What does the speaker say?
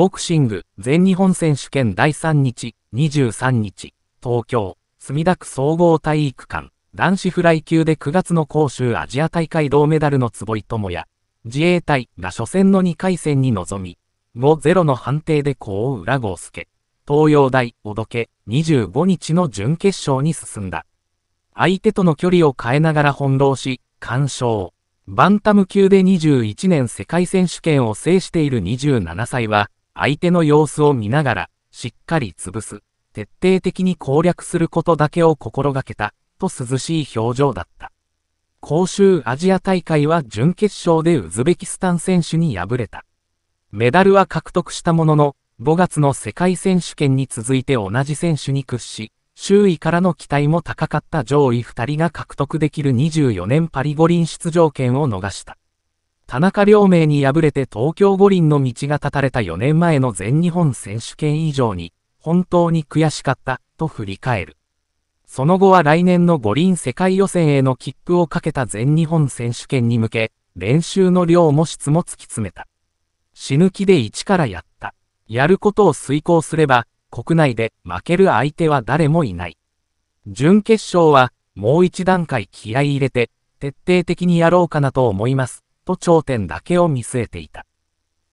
ボクシング全日本選手権第3日、23日、東京、墨田区総合体育館、男子フライ級で9月の杭州アジア大会銅メダルの坪井智也、自衛隊が初戦の2回戦に臨み、5-0の判定でこう裏郷助、東洋大、おどけ、25日の準決勝に進んだ。相手との距離を変えながら翻弄し、完勝。バンタム級で21年世界選手権を制している27歳は、相手の様子を見ながら、しっかり潰す、徹底的に攻略することだけを心がけた、と涼しい表情だった。公衆アジア大会は準決勝でウズベキスタン選手に敗れた。メダルは獲得したものの、5月の世界選手権に続いて同じ選手に屈し、周囲からの期待も高かった上位2人が獲得できる24年パリ五輪出場権を逃した。田中良明に敗れて東京五輪の道が断たれた4年前の全日本選手権以上に、本当に悔しかった、と振り返る。その後は来年の五輪世界予選への切符をかけた全日本選手権に向け、練習の量も質も突き詰めた。死ぬ気で一からやった。やることを遂行すれば、国内で負ける相手は誰もいない。準決勝はもう一段階気合い入れて徹底的にやろうかなと思います、と頂点だけを見据えていた。